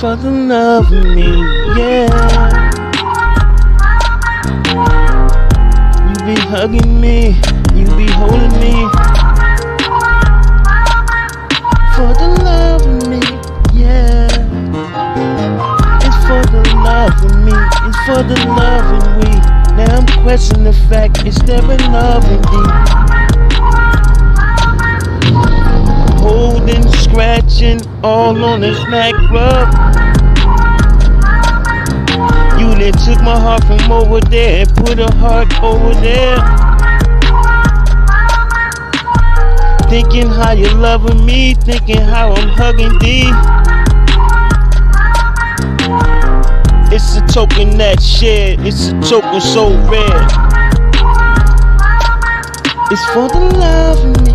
for the love of me, yeah. You be hugging me, you be holding me. For the love of me, yeah. It's for the love of me, it's for the love and we. Now I'm questioning the fact, is there a love indeed? Holding, scratching, all on this Mac rub. You then took my heart from over there and put a heart over there. Thinking how you're loving me, thinking how I'm hugging thee. It's a token that's shared, it's a token so rare. It's for the love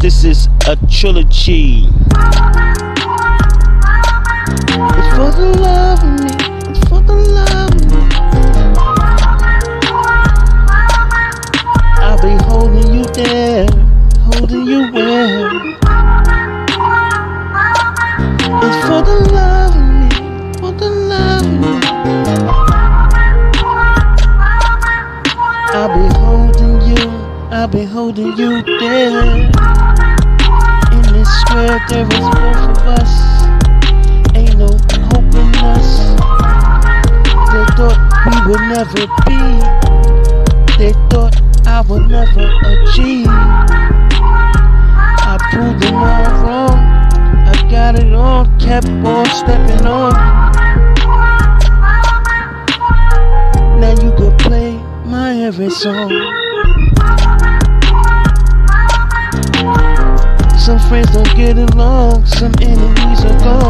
This is a trilogy. I'll be holding you there. In this square, there is both of us. Ain't no hope in us. They thought we would never be. They thought I would never achieve. I proved them all wrong. I got it on, kept on stepping on. Now you could play my every song. Some friends don't get along, some enemies are gone.